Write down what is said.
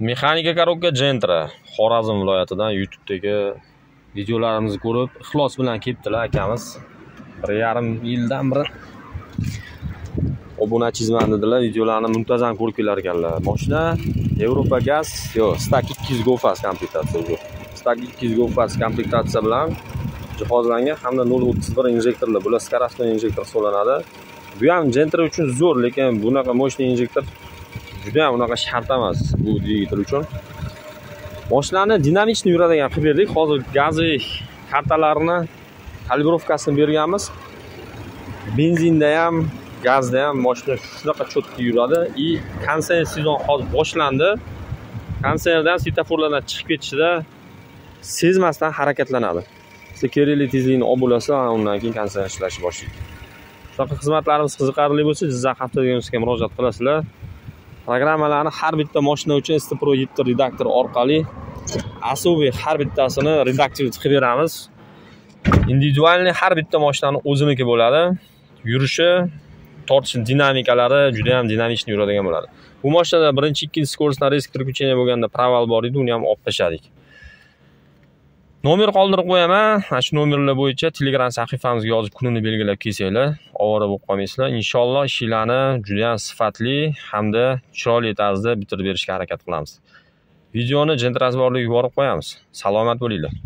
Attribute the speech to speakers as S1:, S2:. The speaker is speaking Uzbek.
S1: mexanika korobka gentra xorazm viloyatidan youtubedagi videolarimizni ko'rib ixlos bilan kelibdilar akamiz. Bir yarim yildan beri obunachizman dedilar videolarni muntazam ko'rib kelar ekanlar moshina yevropa gaz yo'q stak ikki yuz gofas komplektatsiya stak ikki yuz gofas komplektatsiya bilan jihozlangan hamda nol o'ttiz bir injektorlar bular скоростной injektor hisoblanadi. Bu ham gentra uchun zo'r lekin bunaqa мощный injektor juda ham unaqa shart emas bu dvigatel uchun. Moshinani dinamichniy yuradigan qilib berdik hozir gazoviy kartalarini kalibrovkasini berganmiz. Benzinda ham gazda ham moshina shunaqa четко yuradi. И kondisioner sezon hozir boshlandi. Konditsionerdan svetoforlardan chiqib ketishida sezmasdan harakatlanadi. Siz kerakli tezlikni olib bo'lasiz undan keyin konditsioner ishlashni boshlaydi. Shunaqa xizmatlarimiz qiziqarli bo'lsa jizzax avtodignostikka murojaat qilasizlar. Programmalarni har bitta moshina uchun stpro yetti redaktor orqali особый har bittasini redaktor qilib beramiz. Individualniy har bitta moshinani o'ziniki bo'ladi. Yurishi tortish dinamikalari juda yam dinamichniy yuradigan bo'ladi. Bu moshinada birinchi ikkinchi скоростный резкий переключение bo'lganda proval bor edi uni ham olib tashladik. Nomer qoldirib qo'yaman. Mana shu nomerlar bo'yicha telegram sahifamizga yozib kunini belgilab kelsanglar ovora bo'lib qolmaysizlar. Inshaalloh ishinglarni judayam sifatli hamda chiroyli tarzda bitirib berishga harakat qilamiz. Videoni jentrasi yuborib qo'yamiz. Salomat bo'linglar.